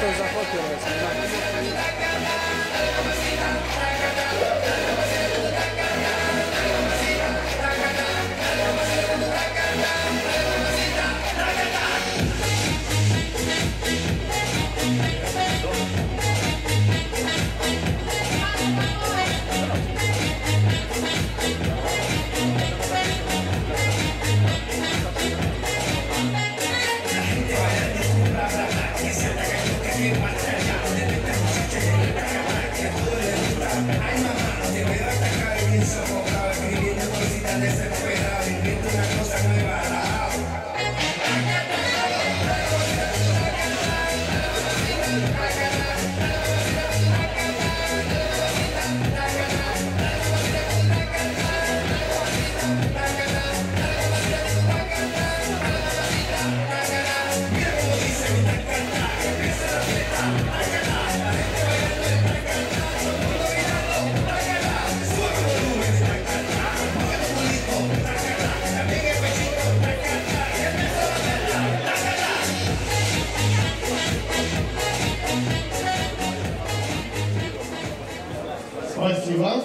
正在喝酒。Ay mamá, te Спасибо.